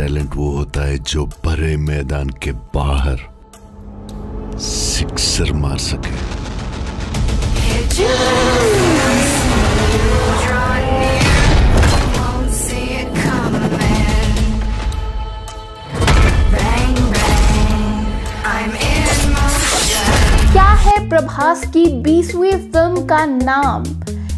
Talent वो होता है जो बड़े मैदान के बाहर सिक्सर मार सके। क्या है प्रभास की बीसवीं फ़िल्म का नाम?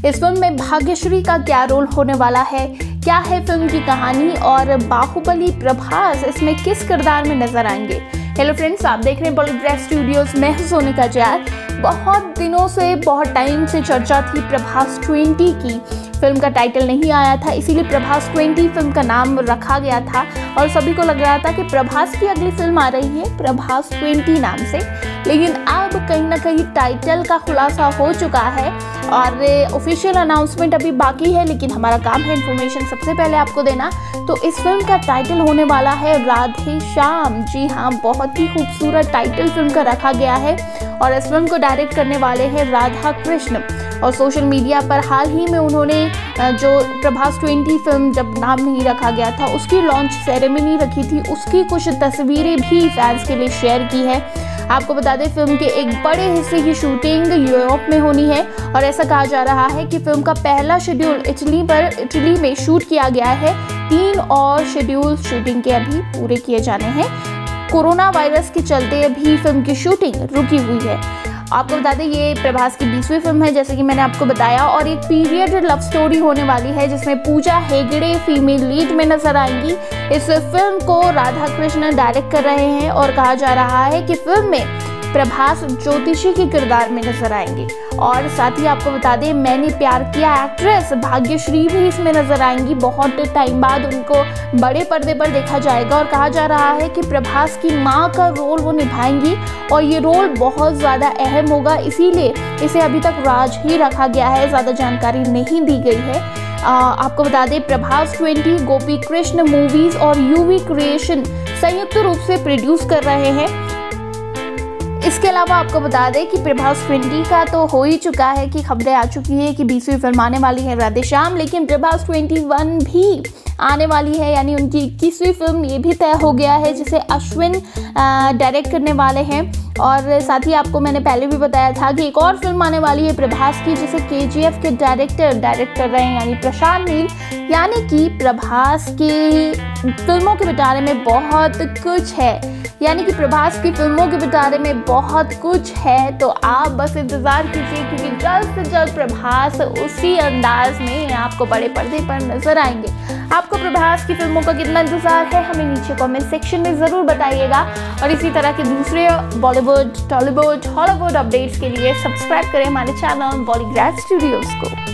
इस फ़िल्म में भाग्यश्री का क्या रोल होने वाला है? क्या है फ़िल्म की कहानी और बाहुबली प्रभास इसमें किस किरदार में नज़र आएँगे? हेलो फ्रेंड्स आप देख रहे हैं बॉलीग्राफ स्टूडियोज मैं हूँ सोनिका जैद बहुत दिनों से, बहुत टाइम से चर्चा थी प्रभास 20 की। फ़िल्म का टाइटल नहीं आया था, इसीलिए प्रभास 20 फ़िल्म का नाम रखा गया था। और सभी को लग रहा था कि प्रभास की अगली फ़िल्म आ रही है, प्रभास 20 नाम से। लेकिन अब कहीं ना कहीं टाइटल का खुलासा हो चुका है और ऑफिशियल अनाउंसमेंट अभी बाकी है, लेकिन हमारा काम है इन्फॉर्मेशन सबसे पहले आपको देना। तो इस फ़िल्म का टाइटल होने वाला है राधे श्याम। जी हाँ बहुत ही खूबसूरत टाइटल फ़िल्म का रखा गया है और इस फ़िल्म को डायरेक्ट करने वाले हैं राधा कृष्ण। और सोशल मीडिया पर हाल ही में उन्होंने जो प्रभास 20 फ़िल्म जब नाम नहीं रखा गया था, उसकी लॉन्च सेरेमनी रखी थी। उसकी कुछ तस्वीरें भी फैंस के लिए शेयर की है। आपको बता दें, फ़िल्म के एक बड़े हिस्से की शूटिंग यूरोप में होनी है और ऐसा कहा जा रहा है कि फ़िल्म का पहला शेड्यूल इटली पर, इटली में शूट किया गया है। तीन और शेड्यूल शूटिंग के अभी पूरे किए जाने हैं। कोरोना वायरस के चलते अभी फ़िल्म की शूटिंग रुकी हुई है। आपको बता दें, ये प्रभास की बीसवीं फ़िल्म है, जैसे कि मैंने आपको बताया, और एक पीरियड लव स्टोरी होने वाली है, जिसमें पूजा हेगड़े फीमेल लीड में नज़र आएँगी। इस फ़िल्म को राधा कृष्ण डायरेक्ट कर रहे हैं, और कहा जा रहा है कि फ़िल्म में प्रभास ज्योतिषी के किरदार में नज़र आएँगे। और साथ ही आपको बता दें मैंने प्यार किया एक्ट्रेस भाग्यश्री भी इसमें नज़र आएँगी। बहुत टाइम बाद उनको बड़े पर्दे पर देखा जाएगा और कहा जा रहा है कि प्रभास की माँ का रोल वो निभाएँगी और ये रोल बहुत ज़्यादा अहम होगा इसीलिए इसे अभी तक राज ही रखा गया है। ज़्यादा जानकारी नहीं दी गई है। आ, आपको बता दें प्रभास 20 गोपी कृष्ण मूवीज़ और यूवी क्रिएशन संयुक्त रूप से प्रोड्यूस कर रहे हैं। इसके अलावा आपको बता दें कि प्रभास 20 का तो हो ही चुका है कि खबरें आ चुकी है कि बीसवीं फ़िल्म आने वाली है राधे श्याम, लेकिन प्रभास 21 भी आने वाली है, यानी उनकी इक्कीसवीं फ़िल्म ये भी तय हो गया है, जिसे अश्विन डायरेक्ट करने वाले हैं। और साथ ही आपको मैंने पहले भी बताया था कि एक और फ़िल्म आने वाली है प्रभास की, जिसे के के डायरेक्टर डायरेक्ट कर रहे हैं, यानी प्रशांत नील। यानी कि प्रभास की फ़िल्मों के बारे में बहुत कुछ है। यानी कि प्रभास की फ़िल्मों के बारे में बहुत कुछ है। तो आप बस इंतज़ार कीजिए क्योंकि जल्द से जल्द प्रभास उसी अंदाज में आपको बड़े पर्दे पर नज़र आएँगे। आपको प्रभास की फ़िल्मों का कितना इंतज़ार है, हमें नीचे कमेंट सेक्शन में ज़रूर बताइएगा। और इसी तरह के दूसरे बॉलीवुड टॉलीवुड हॉलीवुड अपडेट्स के लिए सब्सक्राइब करें हमारे चैनल बॉलीग्राफ स्टूडियोज़ को।